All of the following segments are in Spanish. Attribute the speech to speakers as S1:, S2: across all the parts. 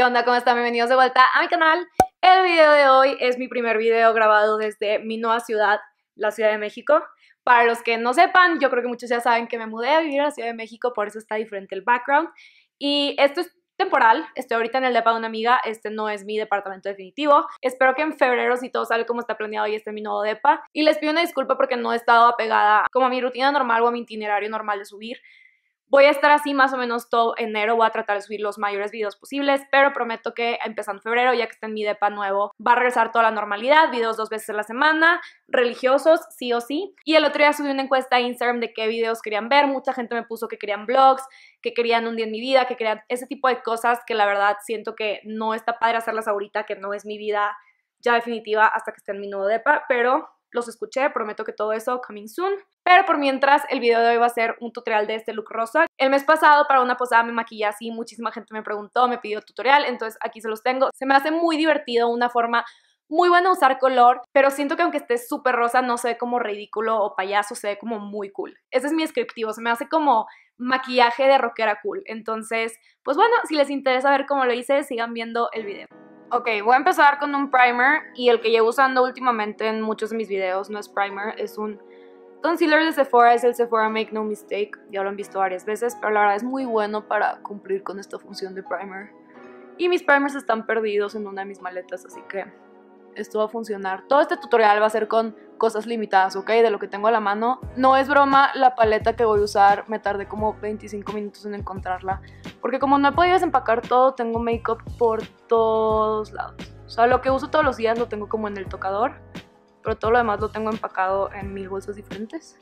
S1: ¿Qué onda? ¿Cómo están? Bienvenidos de vuelta a mi canal. El video de hoy es mi primer video grabado desde mi nueva ciudad, la Ciudad de México. Para los que no sepan, yo creo que muchos ya saben que me mudé a vivir a la Ciudad de México, por eso está diferente el background. Y esto es temporal, estoy ahorita en el depa de una amiga, este no es mi departamento definitivo. Espero que en febrero, si todo sale como está planeado, y esté mi nuevo depa. Y les pido una disculpa porque no he estado apegada como a mi rutina normal o a mi itinerario normal de subir. Voy a estar así más o menos todo enero, voy a tratar de subir los mayores videos posibles, pero prometo que empezando febrero, ya que está en mi depa nuevo, va a regresar toda la normalidad, videos dos veces a la semana, religiosos, sí o sí. Y el otro día subí una encuesta a Instagram de qué videos querían ver, mucha gente me puso que querían vlogs, que querían un día en mi vida, que querían ese tipo de cosas que la verdad siento que no está padre hacerlas ahorita, que no es mi vida ya definitiva hasta que esté en mi nuevo depa, pero los escuché, prometo que todo eso coming soon. Pero por mientras, el video de hoy va a ser un tutorial de este look rosa. El mes pasado para una posada me maquillé así, muchísima gente me preguntó, me pidió tutorial, entonces aquí se los tengo. Se me hace muy divertido, una forma muy buena usar color, pero siento que aunque esté súper rosa no se ve como ridículo o payaso, se ve como muy cool. Ese es mi descriptivo, se me hace como maquillaje de rockera cool. Entonces, pues bueno, si les interesa ver cómo lo hice, sigan viendo el video. Ok, voy a empezar con un primer y el que llevo usando últimamente en muchos de mis videos no es primer, es un concealer de Sephora, es el Sephora Make No Mistake, ya lo han visto varias veces, pero la verdad es muy bueno para cumplir con esta función de primer. Y mis primers están perdidos en una de mis maletas, así que esto va a funcionar. Todo este tutorial va a ser con cosas limitadas, ¿ok? De lo que tengo a la mano. No es broma, la paleta que voy a usar me tardé como 25 minutos en encontrarla. Porque como no he podido desempacar todo, tengo make-up por todos lados. O sea, lo que uso todos los días lo tengo como en el tocador. Pero todo lo demás lo tengo empacado en mil bolsas diferentes.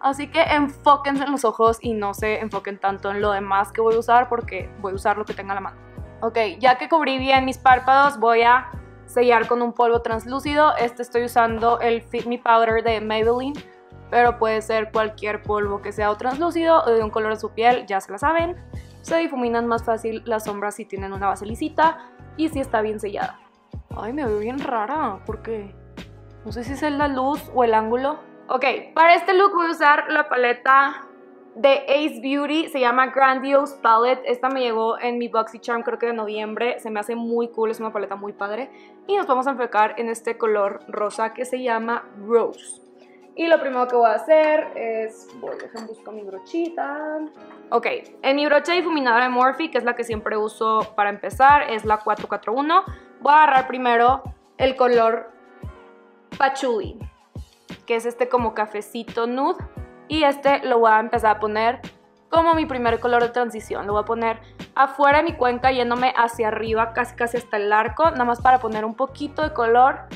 S1: Así que enfóquense en los ojos y no se enfoquen tanto en lo demás que voy a usar porque voy a usar lo que tenga a la mano. Ok, ya que cubrí bien mis párpados, voy a sellar con un polvo translúcido. Este estoy usando el Fit Me Powder de Maybelline, pero puede ser cualquier polvo que sea o translúcido o de un color de su piel, ya se la saben. Se difuminan más fácil las sombras si tienen una base lisita y si está bien sellada. Ay, me veo bien rara, ¿por qué? No sé si es la luz o el ángulo. Ok, para este look voy a usar la paleta de Ace Beauty, se llama Grandiose Palette. Esta me llegó en mi Boxy Charm creo que de noviembre, se me hace muy cool, es una paleta muy padre. Y nos vamos a enfocar en este color rosa que se llama Rose. Y lo primero que voy a hacer es, voy a buscar mi brochita. Ok, en mi brocha difuminadora de Morphe, que es la que siempre uso para empezar, es la 441. Voy a agarrar primero el color Patchouli, que es este como cafecito nude y este lo voy a empezar a poner como mi primer color de transición. Lo voy a poner afuera de mi cuenca yéndome hacia arriba, casi casi hasta el arco, nada más para poner un poquito de color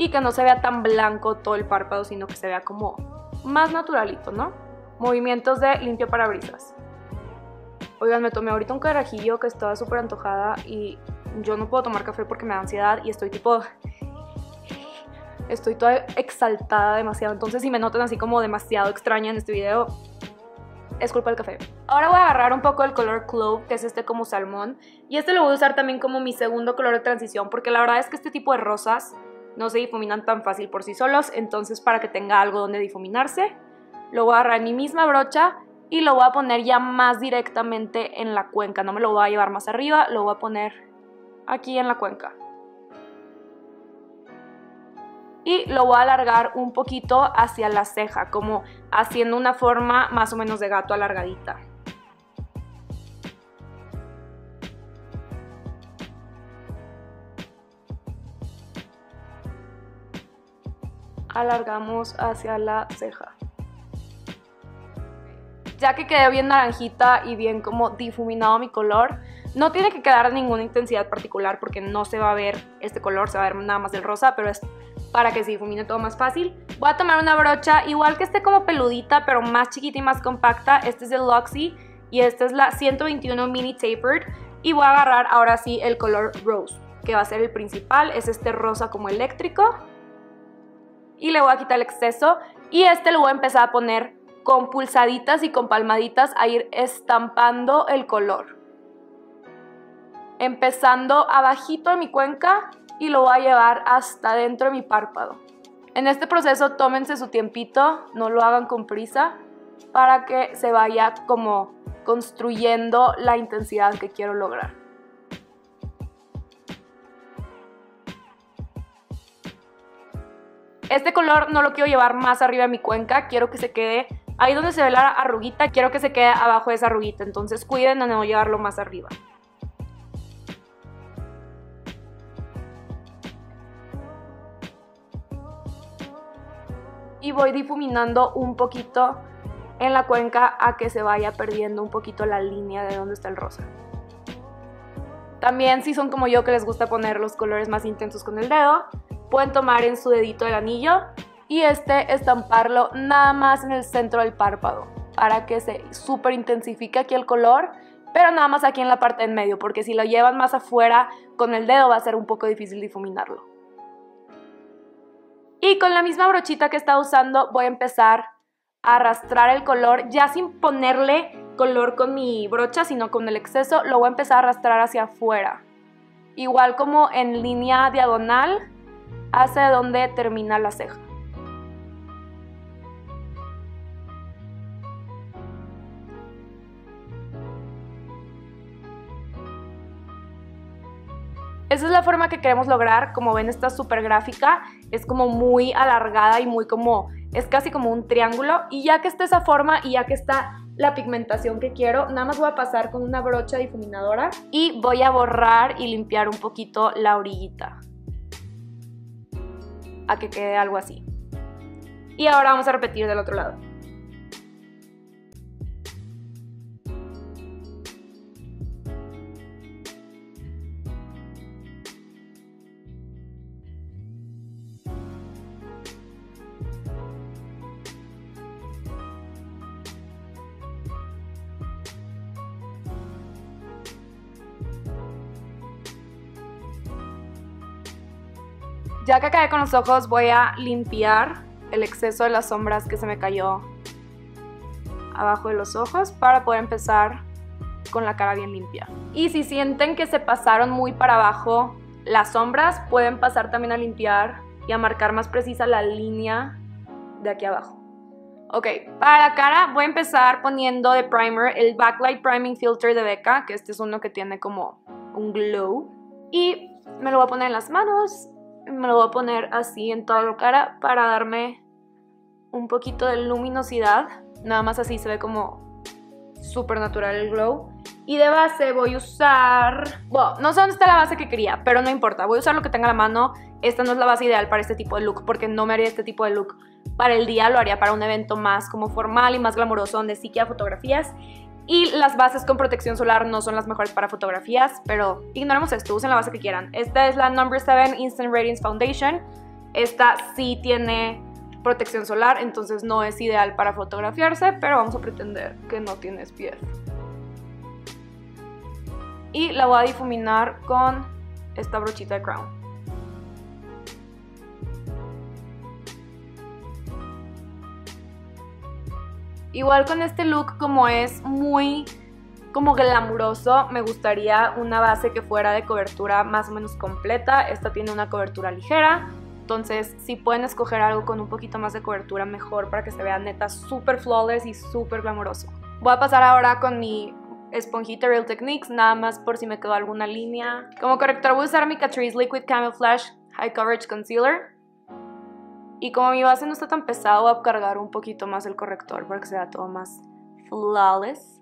S1: y que no se vea tan blanco todo el párpado, sino que se vea como más naturalito, ¿no? Movimientos de limpio parabrisas. Oigan, me tomé ahorita un carajillo que estaba súper antojada y yo no puedo tomar café porque me da ansiedad y estoy tipo estoy toda exaltada demasiado. Entonces, si me notan así como demasiado extraña en este video, es culpa del café. Ahora voy a agarrar un poco el color Clove, que es este como salmón. Y este lo voy a usar también como mi segundo color de transición, porque la verdad es que este tipo de rosas no se difuminan tan fácil por sí solos. Entonces, para que tenga algo donde difuminarse, lo voy a agarrar en mi misma brocha y lo voy a poner ya más directamente en la cuenca. No me lo voy a llevar más arriba, lo voy a poner aquí en la cuenca y lo voy a alargar un poquito hacia la ceja, como haciendo una forma más o menos de gato alargadita. Alargamos hacia la ceja. Ya que quedé bien naranjita y bien como difuminado mi color, no tiene que quedar ninguna intensidad particular porque no se va a ver este color, se va a ver nada más del rosa, pero es para que se difumine todo más fácil. Voy a tomar una brocha, igual que esté como peludita, pero más chiquita y más compacta. Este es el Luxie y esta es la 121 Mini Tapered. Y voy a agarrar ahora sí el color Rose, que va a ser el principal. Es este rosa como eléctrico. Y le voy a quitar el exceso. Y este lo voy a empezar a poner con pulsaditas y con palmaditas a ir estampando el color. Empezando abajito en mi cuenca y lo voy a llevar hasta dentro de mi párpado. En este proceso tómense su tiempito, no lo hagan con prisa para que se vaya como construyendo la intensidad que quiero lograr. Este color no lo quiero llevar más arriba de mi cuenca, quiero que se quede ahí donde se ve la arruguita, quiero que se quede abajo de esa arruguita, entonces cuiden de no llevarlo más arriba. Y voy difuminando un poquito en la cuenca a que se vaya perdiendo un poquito la línea de donde está el rosa. También si son como yo que les gusta poner los colores más intensos con el dedo, pueden tomar en su dedito el anillo y este estamparlo nada más en el centro del párpado para que se súper intensifique aquí el color, pero nada más aquí en la parte en medio, porque si lo llevan más afuera con el dedo va a ser un poco difícil difuminarlo. Y con la misma brochita que estaba usando voy a empezar a arrastrar el color ya sin ponerle color con mi brocha, sino con el exceso, lo voy a empezar a arrastrar hacia afuera. Igual como en línea diagonal hacia donde termina la ceja. Esa es la forma que queremos lograr, como ven esta súper gráfica, es como muy alargada y muy como, es casi como un triángulo y ya que está esa forma y ya que está la pigmentación que quiero, nada más voy a pasar con una brocha difuminadora y voy a borrar y limpiar un poquito la orillita a que quede algo así. Y ahora vamos a repetir del otro lado. Ya que acabé con los ojos, voy a limpiar el exceso de las sombras que se me cayó abajo de los ojos para poder empezar con la cara bien limpia. Y si sienten que se pasaron muy para abajo las sombras, pueden pasar también a limpiar y a marcar más precisa la línea de aquí abajo. Ok, para la cara voy a empezar poniendo de primer el Backlight Priming Filter de Becca, que este es uno que tiene como un glow. Y me lo voy a poner en las manos me lo voy a poner así en toda la cara para darme un poquito de luminosidad. Nada más así se ve como súper natural el glow. Y de base voy a usar... Bueno, no sé dónde está la base que quería, pero no importa. Voy a usar lo que tenga a la mano. Esta no es la base ideal para este tipo de look, porque no me haría este tipo de look para el día. Lo haría para un evento más como formal y más glamuroso, donde sí queda fotografías. Y las bases con protección solar no son las mejores para fotografías, pero ignoremos esto, usen la base que quieran. Esta es la Number 7 Instant Radiance Foundation. Esta sí tiene protección solar, entonces no es ideal para fotografiarse, pero vamos a pretender que no tiene SPF. Y la voy a difuminar con esta brochita de Crown. Igual con este look como es muy como glamuroso, me gustaría una base que fuera de cobertura más o menos completa. Esta tiene una cobertura ligera, entonces si pueden escoger algo con un poquito más de cobertura mejor para que se vea neta súper flawless y súper glamuroso. Voy a pasar ahora con mi esponjita Real Techniques, nada más por si me quedó alguna línea. Como corrector voy a usar mi Catrice Liquid Camouflage High Coverage Concealer. Y como mi base no está tan pesado, voy a cargar un poquito más el corrector para que sea todo más flawless.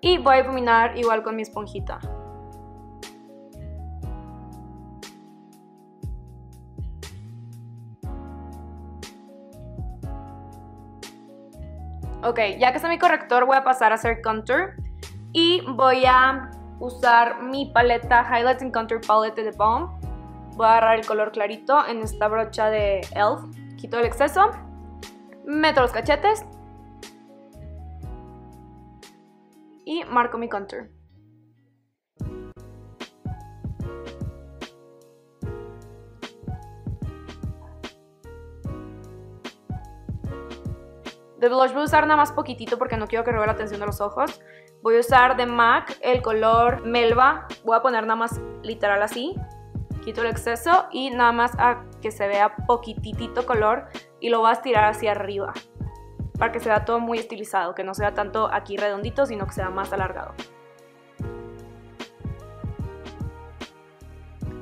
S1: Y voy a difuminar igual con mi esponjita. Ok, ya que está mi corrector voy a pasar a hacer contour y voy a usar mi paleta Highlights and Contour Palette de Balm Voy a agarrar el color clarito en esta brocha de ELF. Quito el exceso. Meto los cachetes. Y marco mi contour. De blush voy a usar nada más poquitito porque no quiero que robe la atención de los ojos. Voy a usar de MAC el color Melva. Voy a poner nada más literal así quito el exceso y nada más a que se vea poquitito color y lo voy a estirar hacia arriba para que se vea todo muy estilizado, que no sea tanto aquí redondito, sino que sea más alargado.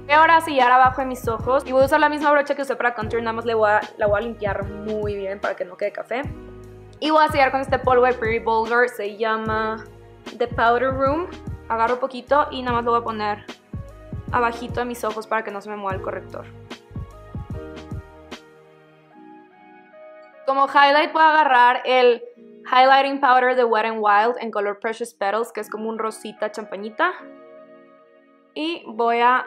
S1: Ahora sellar abajo de mis ojos y voy a usar la misma brocha que usé para contour, nada más le voy a, la voy a limpiar muy bien para que no quede café. Y voy a sellar con este polvo de Pretty Bulgar, se llama The Powder Room. Agarro poquito y nada más lo voy a poner abajito de mis ojos para que no se me mueva el corrector. Como highlight voy a agarrar el Highlighting Powder de Wet n Wild en color Precious Petals, que es como un rosita champañita. Y voy a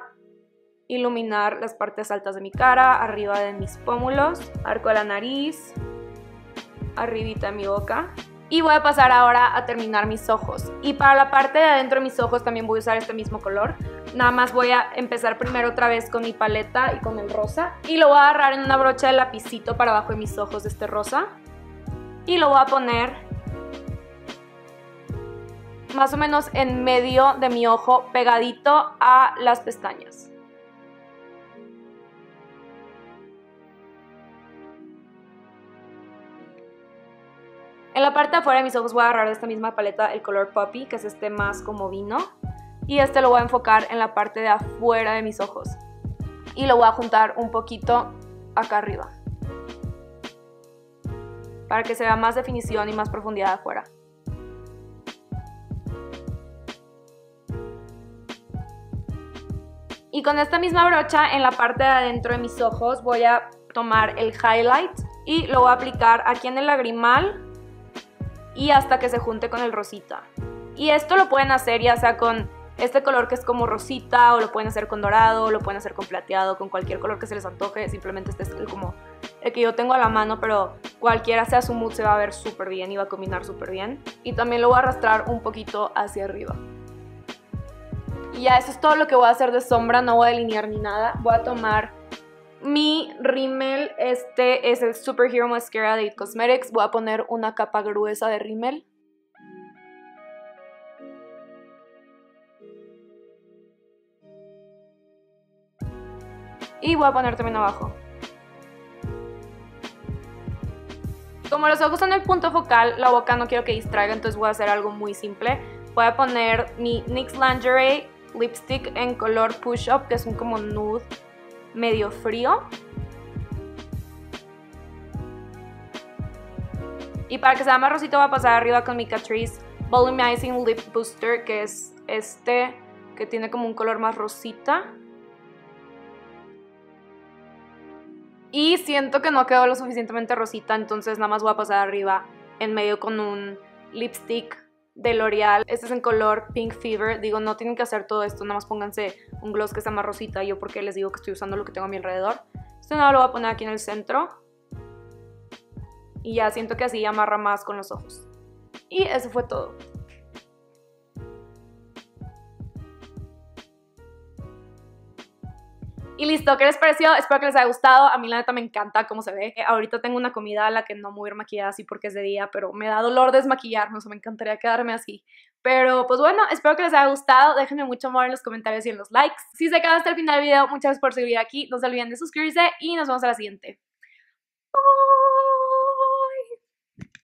S1: iluminar las partes altas de mi cara, arriba de mis pómulos, arco de la nariz, arribita de mi boca. Y voy a pasar ahora a terminar mis ojos. Y para la parte de adentro de mis ojos también voy a usar este mismo color. Nada más voy a empezar primero otra vez con mi paleta y con el rosa. Y lo voy a agarrar en una brocha de lapicito para abajo de mis ojos de este rosa. Y lo voy a poner más o menos en medio de mi ojo, pegadito a las pestañas. En la parte de afuera de mis ojos voy a agarrar de esta misma paleta el color Poppy, que es este más como vino. Y este lo voy a enfocar en la parte de afuera de mis ojos. Y lo voy a juntar un poquito acá arriba. Para que se vea más definición y más profundidad afuera. Y con esta misma brocha en la parte de adentro de mis ojos voy a tomar el highlight y lo voy a aplicar aquí en el lagrimal y hasta que se junte con el rosita. Y esto lo pueden hacer ya sea con este color que es como rosita o lo pueden hacer con dorado, o lo pueden hacer con plateado, con cualquier color que se les antoje, simplemente este es el, como el que yo tengo a la mano, pero cualquiera sea su mood se va a ver súper bien y va a combinar súper bien. Y también lo voy a arrastrar un poquito hacia arriba. Y ya eso es todo lo que voy a hacer de sombra, no voy a delinear ni nada. Voy a tomar mi rímel, este es el Superhero Mascara de It Cosmetics. Voy a poner una capa gruesa de rímel. Y voy a poner también abajo. Como los ojos son el punto focal, la boca no quiero que distraiga, entonces voy a hacer algo muy simple. Voy a poner mi NYX Lingerie Lipstick en color Push Up, que es un como nude medio frío. Y para que sea más rosito voy a pasar arriba con mi Catrice Volumizing Lip Booster, que es este que tiene como un color más rosita. Y siento que no quedó lo suficientemente rosita, entonces nada más voy a pasar arriba en medio con un lipstick de L'Oreal. Este es en color Pink Fever. Digo, no tienen que hacer todo esto, nada más pónganse un gloss que sea más rosita. Yo porque les digo que estoy usando lo que tengo a mi alrededor. Este no lo voy a poner aquí en el centro. Y ya siento que así amarra más con los ojos. Y eso fue todo. Y listo, ¿qué les pareció? Espero que les haya gustado. A mí la neta me encanta cómo se ve. Ahorita tengo una comida a la que no me voy a ir maquillada así porque es de día, pero me da dolor desmaquillarme, o sea, me encantaría quedarme así. Pero pues bueno, espero que les haya gustado. Déjenme mucho amor en los comentarios y en los likes. Si se quedan hasta el final del video, muchas gracias por seguir aquí. No se olviden de suscribirse y nos vemos a la siguiente.